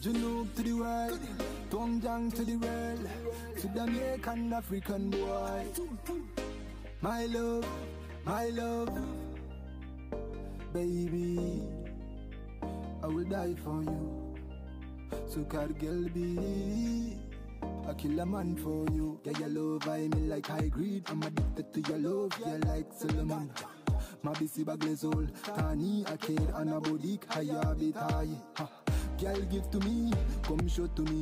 Junub to the world, Tongjang to the world, American African boy. My love, my love, baby, I will die for you. So girl be. I kill a man for you. Yeah, your love, I me like high greed. I'm addicted to your love, yeah, like Solomon. My busy bagles all Tani a kid and a body higher bit high ha. Girl give to me, come show to me.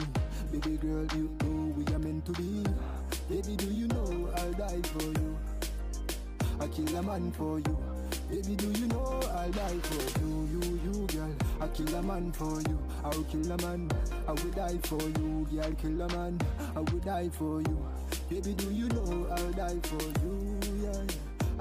Baby girl you know we are meant to be. Baby do you know I'll die for you? I kill a man for you. Baby do you know I'll die for you? You, you girl I kill a man for you. I'll kill a man I will die for you. Girl kill a man I will die for you. Baby do you know I'll die for you? Yeah, yeah.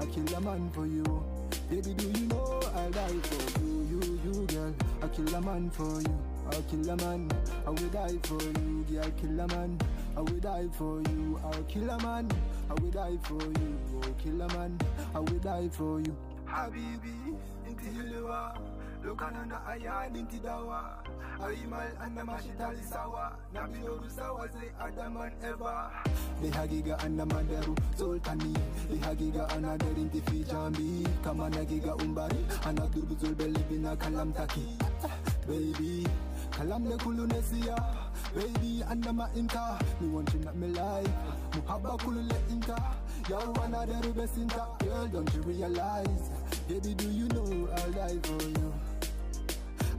I kill a man for you. Baby, do you know I'll die for you, you, you, girl. I kill a man for you. I'll kill a man. I will die for you, girl. Kill a man. I will die for you. I'll kill a man. I will die for you. Oh, kill a man. I will die for you. Habibi, inti hilewa. Lokana na ayan inti dawa. Aimal anda mashitali sawa. Nabiyoru sawa say Adaman Eva. Lihagiga ana madaru zoltani Lihagiga ana derinti fi jambi Kama nagiga umbari Ana durbu zol beli bina kalam taki Baby Kalam le kulu nesia Baby anda ma inta Me want you not me life Muhabba kulu le inta Yaw ana deru besinta Girl don't you realize? Baby do you know I'll die for you?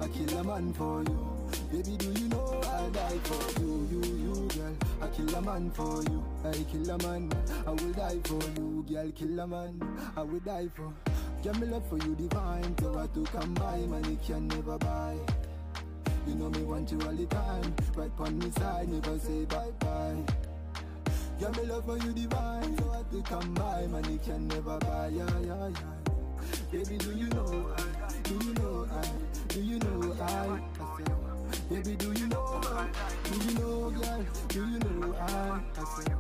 I kill a man for you. Baby, do you know I'll die for you, you, you, girl? I kill a man for you, I kill a man. I will die for you, girl. Kill a man, I will die for. Get me love for you divine, so what to come by, it can never buy. You know me want you all the time, right on me side, never say bye bye. Get me love for you divine, so what to come by, man, it can never buy, yeah, yeah, yeah. Baby, do you know I, do you know I, do you know I, I say, Baby, do you know? I, Do you know, girl? Do you know I? I say,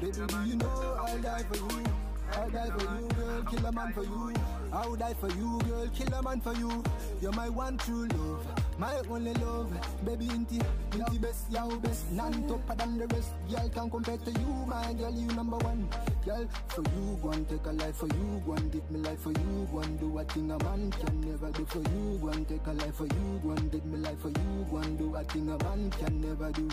baby, do you know I'll die for you? I'll die for you, girl. Kill a man for you. I'll die for you, girl. Kill a man for you. You're my one true love, my only love. Baby, inti, inti best, yow best. None tougher than the rest. Girl can't compare to you, my girl. You number one. Girl, for you, go and take a life for you, go and give me life for you, go and do a thing a man can never do for you, go and take a life for you, go and give me life for you, go and do a thing a man can never do.